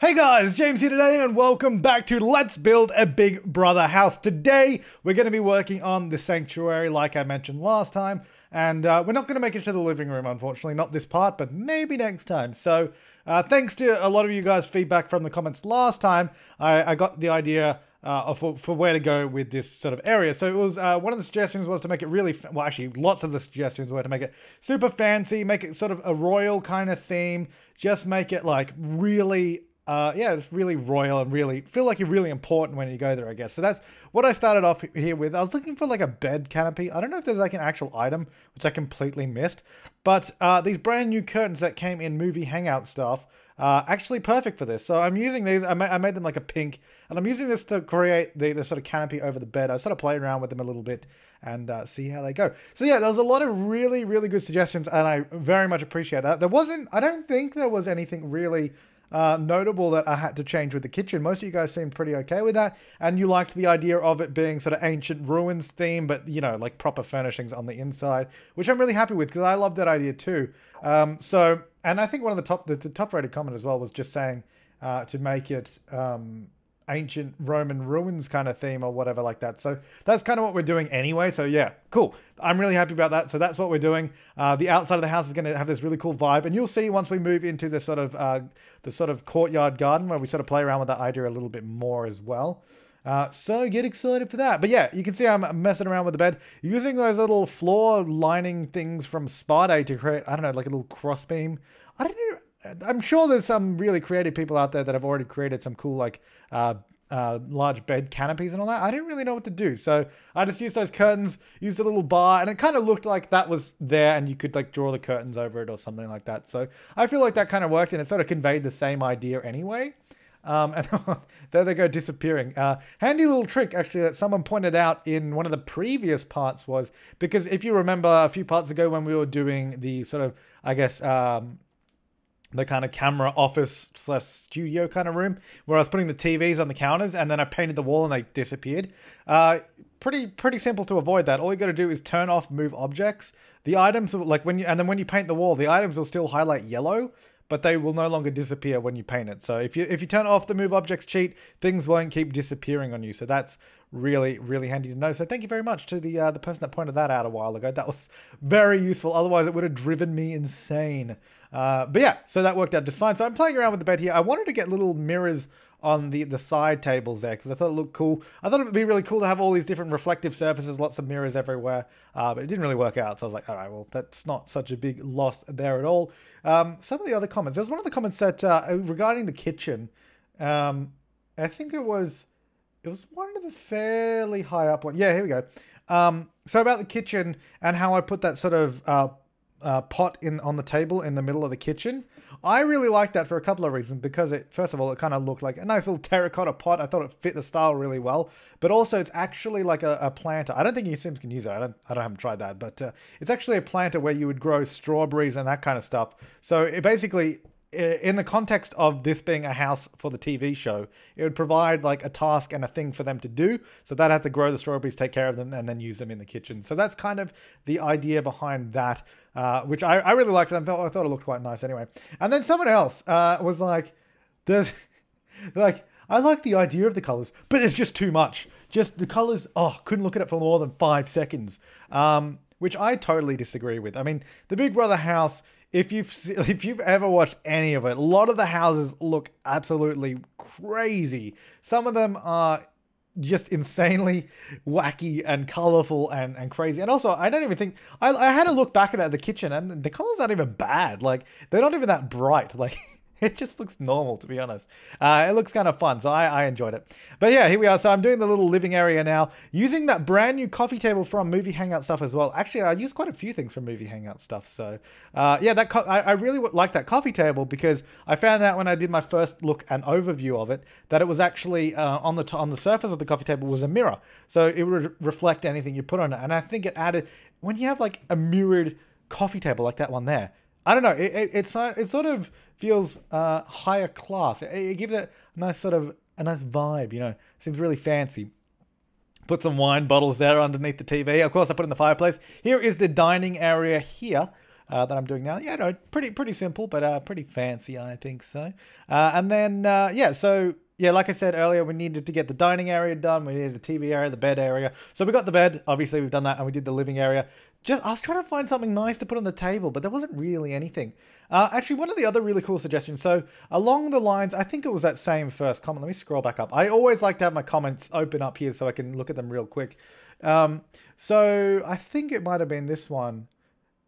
Hey guys, James here today and welcome back to Let's Build a Big Brother house. Today, we're going to be working on the sanctuary like I mentioned last time. And uh, we're not going to make it to the living room, unfortunately. Not this part, but maybe next time. So, uh, thanks to a lot of you guys' feedback from the comments last time, I, I got the idea uh, for, for where to go with this sort of area. So it was uh, one of the suggestions was to make it really well. Actually, lots of the suggestions were to make it super fancy, make it sort of a royal kind of theme, just make it like really uh, yeah, it's really royal and really feel like you're really important when you go there, I guess. So that's what I started off here with. I was looking for like a bed canopy. I don't know if there's like an actual item, which I completely missed. But uh, these brand new curtains that came in movie hangout stuff uh, actually perfect for this. So I'm using these. I, ma I made them like a pink, and I'm using this to create the, the sort of canopy over the bed. I sort of play around with them a little bit and uh, see how they go. So yeah, there was a lot of really, really good suggestions, and I very much appreciate that. There wasn't, I don't think there was anything really uh, notable that I had to change with the kitchen. Most of you guys seemed pretty okay with that, and you liked the idea of it being sort of ancient ruins theme, but you know, like proper furnishings on the inside, which I'm really happy with because I love that idea too. Um, so, and I think one of the top, the, the top rated comment as well was just saying uh, to make it um, ancient Roman ruins kind of theme or whatever like that. So that's kind of what we're doing anyway. So yeah, cool. I'm really happy about that. So that's what we're doing. Uh, the outside of the house is going to have this really cool vibe, and you'll see once we move into the sort of uh, the sort of courtyard garden where we sort of play around with that idea a little bit more as well. Uh, so get excited for that. But yeah, you can see I'm messing around with the bed, using those little floor lining things from Spa Day to create, I don't know, like a little crossbeam. I don't know I'm sure there's some really creative people out there that have already created some cool like uh, uh, large bed canopies and all that. I didn't really know what to do, so I just used those curtains, used a little bar, and it kind of looked like that was there, and you could like draw the curtains over it or something like that. So I feel like that kind of worked, and it sort of conveyed the same idea anyway. Um, and there they go disappearing. Uh, handy little trick actually that someone pointed out in one of the previous parts was because if you remember a few parts ago when we were doing the sort of I guess um, the kind of camera office slash studio kind of room where I was putting the TVs on the counters and then I painted the wall and they disappeared. Uh, pretty pretty simple to avoid that. All you got to do is turn off move objects. The items like when you and then when you paint the wall, the items will still highlight yellow, but they will no longer disappear when you paint it. So if you if you turn off the move objects cheat, things won't keep disappearing on you. So that's really really handy to know. So thank you very much to the uh, the person that pointed that out a while ago. That was very useful. Otherwise, it would have driven me insane. Uh, but yeah, so that worked out just fine. So I'm playing around with the bed here. I wanted to get little mirrors on the, the side tables there because I thought it looked cool. I thought it would be really cool to have all these different reflective surfaces, lots of mirrors everywhere, uh, but it didn't really work out. So I was like, all right, well, that's not such a big loss there at all. Um, some of the other comments, there's one of the comments that uh, regarding the kitchen, um, I think it was, it was one of the fairly high up one. Yeah, here we go. Um, so about the kitchen and how I put that sort of uh, uh, pot in on the table in the middle of the kitchen. I really like that for a couple of reasons because it, first of all, it kind of looked like a nice little terracotta pot. I thought it fit the style really well, but also it's actually like a, a planter. I don't think you Sims can use it. I don't, I don't haven't tried that, but uh, it's actually a planter where you would grow strawberries and that kind of stuff. So it basically in the context of this being a house for the TV show, it would provide like a task and a thing for them to do. So they'd have to grow the strawberries, take care of them, and then use them in the kitchen. So that's kind of the idea behind that, uh, which I, I really liked. And I thought, I thought it looked quite nice anyway. And then someone else uh, was like, there's like, I like the idea of the colors, but there's just too much. Just the colors, oh, couldn't look at it for more than five seconds. Um, which I totally disagree with. I mean, the Big Brother house if you've if you've ever watched any of it, a lot of the houses look absolutely crazy. Some of them are just insanely wacky and colorful and, and crazy. And also, I don't even think I, I had to look back at the kitchen, and the colors aren't even bad. Like they're not even that bright. Like it just looks normal, to be honest. Uh, it looks kind of fun, so I, I enjoyed it. But yeah, here we are. So I'm doing the little living area now, using that brand new coffee table from Movie Hangout stuff as well. Actually, I use quite a few things from Movie Hangout stuff. So uh, yeah, that I, I, really like that coffee table because I found out when I did my first look and overview of it that it was actually uh, on the on the surface of the coffee table was a mirror, so it would reflect anything you put on it. And I think it added when you have like a mirrored coffee table like that one there I don't know. It, it, it's it sort of feels uh, higher class. It, it, gives it a nice sort of a nice vibe. You know, seems really fancy. Put some wine bottles there underneath the TV. Of course, I put in the fireplace. Here is the dining area here. uh, that I'm doing now. Yeah, no, pretty pretty simple, but uh, pretty fancy, I think so. Uh, and then uh, yeah, so yeah, like I said earlier, we needed to get the dining area done. We needed the TV area, the bed area. So we got the bed. Obviously, we've done that, and we did the living area. Just I was trying to find something nice to put on the table, but there wasn't really anything. Uh, actually, one of the other really cool suggestions. So along the lines, I think it was that same first comment. Let me scroll back up. I always like to have my comments open up here so I can look at them real quick. Um, so I think it might have been this one.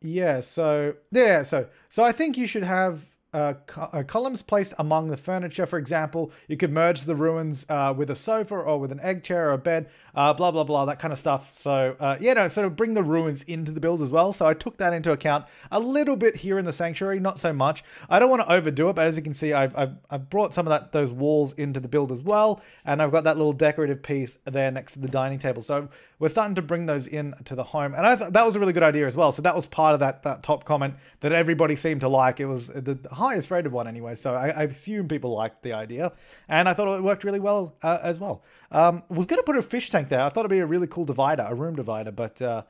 Yeah. So yeah. So so I think you should have uh, uh, columns placed among the furniture. For example, you could merge the ruins uh, with a sofa or with an egg chair or a bed, uh, blah, blah, blah, that kind of stuff. So, uh, yeah, no, sort of bring the ruins into the build as well. So I took that into account a little bit here in the sanctuary, not so much. I don't want to overdo it, but as you can see, I've, I've, I've brought some of that those walls into the build as well. And I've got that little decorative piece there next to the dining table. So we're starting to bring those in to the home. And I thought that was a really good idea as well. So that was part of that, that top comment that everybody seemed to like. It was the highest rated one anyway. So I, I assume people liked the idea. And I thought it worked really well uh, as well. Um, was going to put a fish tank there. I thought it'd be a really cool divider, a room divider, but uh,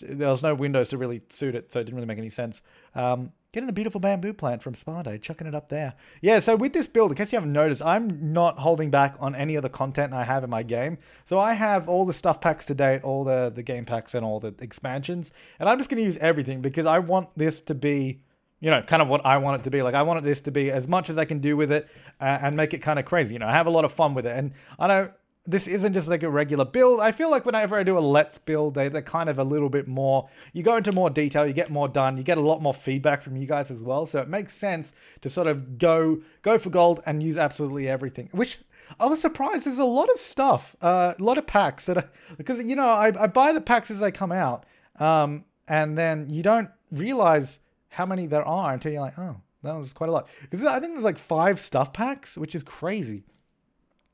there was no windows to really suit it. So it didn't really make any sense. Um, Getting the beautiful bamboo plant from Spa Day, chucking it up there. Yeah, so with this build, in case you haven't noticed, I'm not holding back on any of the content I have in my game. So I have all the stuff packs to date, all the, the game packs and all the expansions. And I'm just going to use everything because I want this to be, you know, kind of what I want it to be. Like I want this to be as much as I can do with it uh, and make it kind of crazy. You know, I have a lot of fun with it. And I know this isn't just like a regular build. I feel like whenever I do a let's build, they, they're kind of a little bit more, you go into more detail, you get more done, you get a lot more feedback from you guys as well. So it makes sense to sort of go, go for gold and use absolutely everything, which I was surprised. There's a lot of stuff, uh, a lot of packs that because, you know, I, I buy the packs as they come out. Um, and then you don't realize how many there are until you're like, oh, that was quite a lot. Because I think there's like five stuff packs, which is crazy.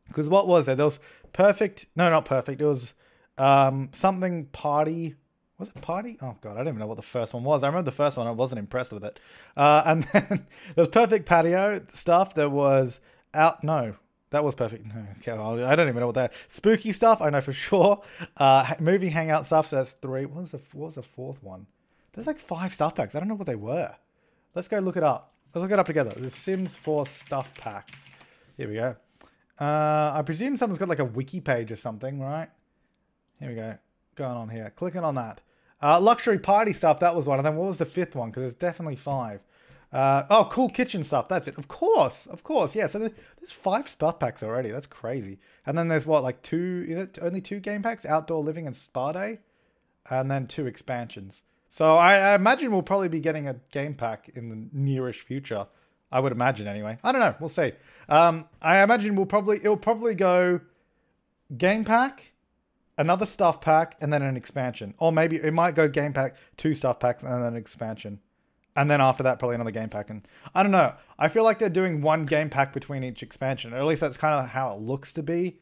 Because what was there? There was perfect. No, not perfect. It was um, something party. Was it party? Oh god, I don't even know what the first one was. I remember the first one. I wasn't impressed with it. Uh, and then there was perfect patio stuff. There was out. No, that was perfect. No, Okay, I don't even know what that spooky stuff. I know for sure. Uh, movie hangout stuff. So that's three. What was the what was the fourth one? There's like five stuff packs. I don't know what they were. Let's go look it up. Let's look it up together. The Sims 4 stuff packs. Here we go. Uh, I presume someone's got like a wiki page or something, right? Here we go. Going on here. Clicking on that. Uh, luxury party stuff, that was one of them. What was the fifth one? Because there's definitely five. Uh, oh, cool kitchen stuff. That's it. Of course, of course. Yeah, so there's five stuff packs already. That's crazy. And then there's what, like two, is it only two game packs? Outdoor Living and Spa Day? And then two expansions. So I, I imagine we'll probably be getting a game pack in the nearish future. I would imagine anyway. I don't know. We'll see. Um, I imagine we'll probably it'll probably go game pack, another stuff pack, and then an expansion. Or maybe it might go game pack, two stuff packs, and then an expansion. And then after that, probably another game pack. And I don't know. I feel like they're doing one game pack between each expansion. Or at least that's kind of how it looks to be.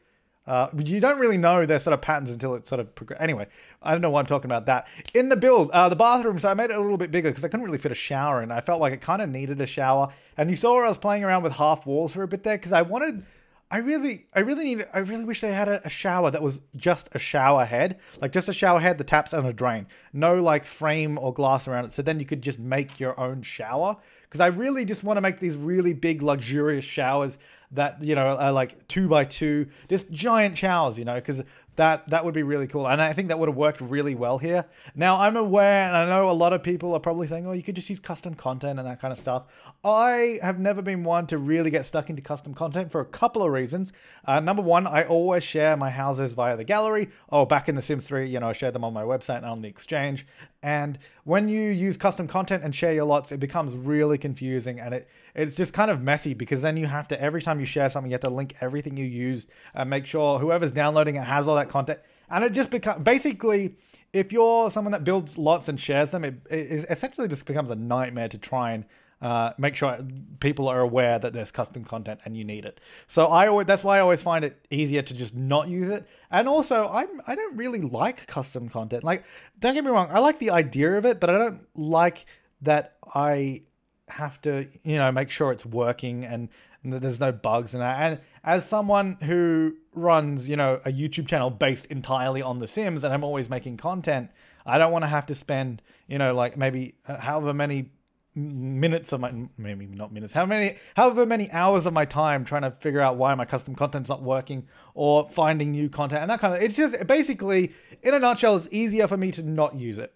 Uh, you don't really know their sort of patterns until it sort of progress. Anyway, I don't know why I'm talking about that. In the build, uh, the bathroom, so I made it a little bit bigger because I couldn't really fit a shower in. I felt like it kind of needed a shower. And you saw where I was playing around with half walls for a bit there because I wanted I really, I really need, I really wish they had a, a, shower that was just a shower head, like just a shower head, the taps and a drain, no like frame or glass around it. So then you could just make your own shower. Because I really just want to make these really big, luxurious showers that you know are like two by two, just giant showers, you know, because that that would be really cool. And i think that would have worked really well here. Now i'm aware and i know a lot of people are probably saying oh you could just use custom content and that kind of stuff. I have never been one to really get stuck into custom content for a couple of reasons. Uh, number one i always share my houses via the gallery. Oh back in the sims 3 you know i shared them on my website and on the exchange. And when you use custom content and share your lots it becomes really confusing and it it's just kind of messy because then you have to every time you share something you have to link everything you used and make sure whoever's downloading it has all that content and it just becomes basically if you're someone that builds lots and shares them it, it essentially just becomes a nightmare to try and uh, make sure people are aware that there's custom content and you need it. So I always, that's why I always find it easier to just not use it. And also, I'm I don't really like custom content. Like, don't get me wrong, I like the idea of it, but I don't like that I have to, you know, make sure it's working and, and there's no bugs and that. And as someone who runs, you know, a YouTube channel based entirely on The Sims and I'm always making content, I don't want to have to spend, you know, like maybe uh, however many minutes of my maybe not minutes how many however many hours of my time trying to figure out why my custom content's not working or finding new content and that kind of it's just basically in a nutshell it's easier for me to not use it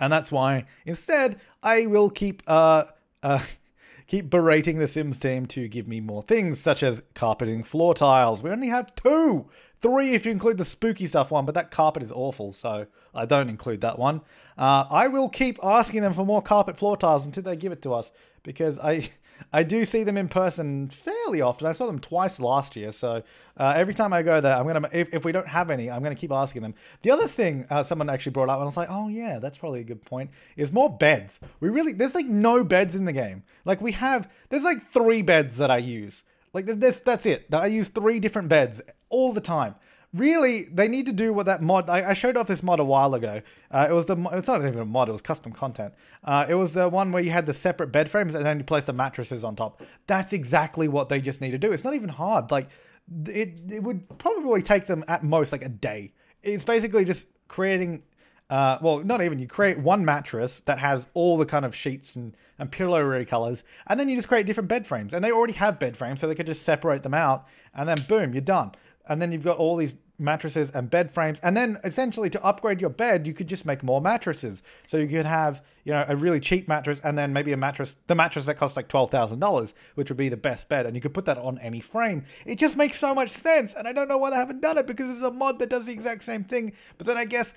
and that's why. Instead i will keep uh uh keep berating the sims team to give me more things such as carpeting floor tiles. We only have two. Three if you include the spooky stuff one, but that carpet is awful, so I don't include that one. Uh, I will keep asking them for more carpet floor tiles until they give it to us, because I I do see them in person fairly often. I saw them twice last year, so uh, every time I go there, I'm gonna if, we don't have any, I'm gonna keep asking them. The other thing uh, someone actually brought up, and I was like, oh yeah, that's probably a good point, is more beds. We really there's like no beds in the game. Like we have there's like three beds that I use. Like this, that's it. I use three different beds all the time. Really, they need to do what that mod. I, I showed off this mod a while ago. Uh, it was the. It's not even a mod. It was custom content. Uh, it was the one where you had the separate bed frames and then you place the mattresses on top. That's exactly what they just need to do. It's not even hard. Like it, it would probably take them at most like a day. It's basically just creating uh, well, not even. You create one mattress that has all the kind of sheets and, and pillow colors, and then you just create different bed frames. And they already have bed frames, so they could just separate them out, and then boom, you're done. And then you've got all these mattresses and bed frames. And then essentially to upgrade your bed, you could just make more mattresses. So you could have, you know, a really cheap mattress and then maybe a mattress, the mattress that costs like $12,000, which would be the best bed. And you could put that on any frame. It just makes so much sense. And I don't know why they haven't done it because it's a mod that does the exact same thing. But then I guess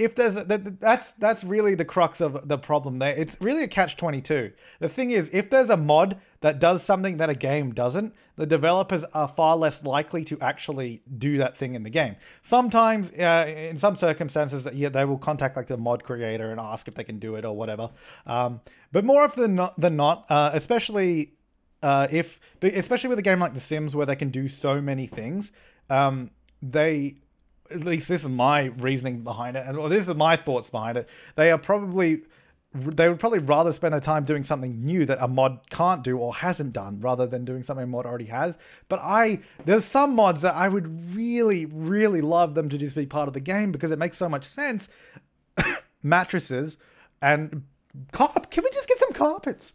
if there's a, that, that's that's really the crux of the problem there. It's really a catch 22. The thing is, if there's a mod that does something that a game doesn't, the developers are far less likely to actually do that thing in the game. Sometimes, uh, in some circumstances, yeah, they will contact like the mod creator and ask if they can do it or whatever. Um, but more often than not, than not uh, especially uh, if, especially with a game like The Sims where they can do so many things, um, they at least this is my reasoning behind it, and or this is my thoughts behind it. They are probably they would probably rather spend their time doing something new that a mod can't do or hasn't done rather than doing something a mod already has. But I there's some mods that I would really, really love them to just be part of the game because it makes so much sense. Mattresses and carp. Can we just get some carpets?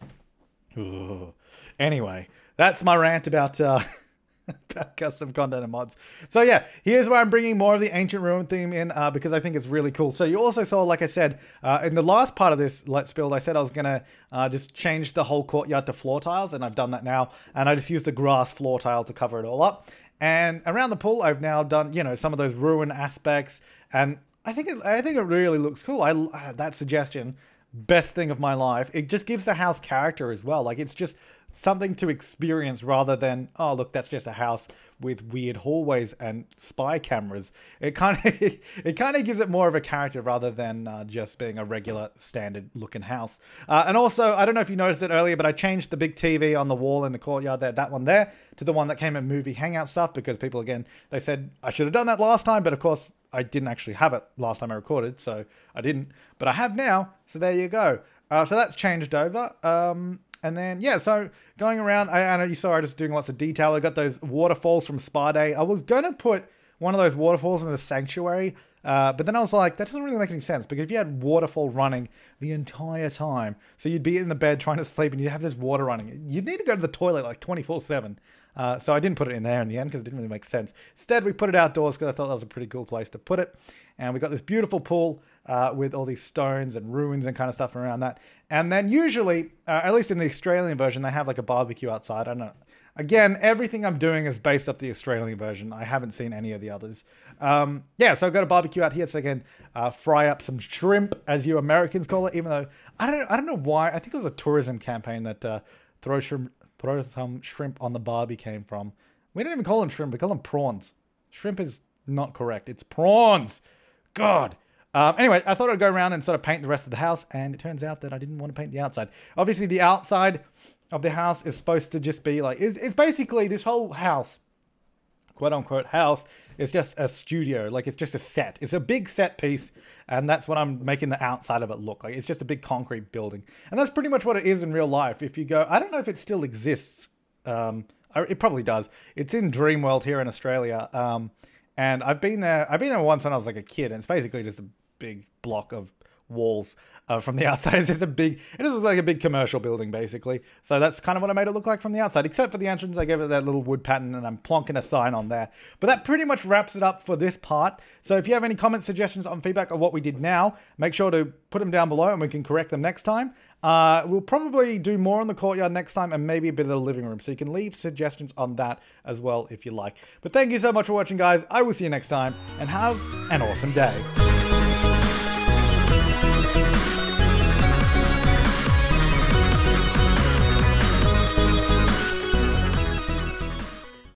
Anyway, that's my rant about. Uh, custom content and mods. So yeah, here's where I'm bringing more of the ancient ruin theme in uh, because I think it's really cool. So you also saw, like I said, uh, in the last part of this Let's Build, I said I was gonna uh, just change the whole courtyard to floor tiles, and I've done that now. And I just used the grass floor tile to cover it all up. And around the pool, I've now done you know some of those ruin aspects, and I think it, I think it really looks cool. I uh, that suggestion best thing of my life. It just gives the house character as well. Like it's just something to experience rather than oh look that's just a house with weird hallways and spy cameras. It kind of it kind of gives it more of a character rather than uh, just being a regular standard looking house. Uh, and also i don't know if you noticed it earlier but i changed the big tv on the wall in the courtyard there that one there to the one that came in movie hangout stuff because people again they said i should have done that last time but of course i didn't actually have it last time i recorded so i didn't. But i have now so there you go. Uh, so that's changed over. Um, and then, yeah, so going around, I, I know you saw I was just doing lots of detail. I got those waterfalls from Spa Day. I was going to put one of those waterfalls in the sanctuary, uh, but then I was like, that doesn't really make any sense because if you had waterfall running the entire time, so you'd be in the bed trying to sleep and you have this water running, you'd need to go to the toilet like 24 7. Uh, so I didn't put it in there in the end because it didn't really make sense. Instead, we put it outdoors because I thought that was a pretty cool place to put it. And we got this beautiful pool uh, with all these stones and ruins and kind of stuff around that. And then usually, uh, at least in the Australian version, they have like a barbecue outside. I don't know. Again, everything I'm doing is based off the Australian version. I haven't seen any of the others. Um, yeah, so I've got a barbecue out here so I can uh, fry up some shrimp, as you Americans call it. Even though I don't, I don't know why. I think it was a tourism campaign that uh, throw shrimp, throw some shrimp on the barbie came from. We don't even call them shrimp. We call them prawns. Shrimp is not correct. It's prawns. God. Um, anyway, I thought I'd go around and sort of paint the rest of the house, and it turns out that I didn't want to paint the outside. Obviously, the outside of the house is supposed to just be like, it's, it's basically this whole house, quote unquote house, is just a studio. Like, it's just a set. It's a big set piece, and that's what I'm making the outside of it look like. It's just a big concrete building. And that's pretty much what it is in real life. If you go, I don't know if it still exists. Um, it probably does. It's in Dreamworld here in Australia. Um, and I've been there. I've been there once when I was like a kid, and it's basically just a big block of walls uh, from the outside. It's just a big, it is like a big commercial building basically. So that's kind of what I made it look like from the outside, except for the entrance. I gave it that little wood pattern and I'm plonking a sign on there. But that pretty much wraps it up for this part. So if you have any comments, suggestions on feedback of what we did now, make sure to put them down below and we can correct them next time. Uh, we'll probably do more on the courtyard next time and maybe a bit of the living room. So you can leave suggestions on that as well if you like. But thank you so much for watching, guys. I will see you next time and have an awesome day.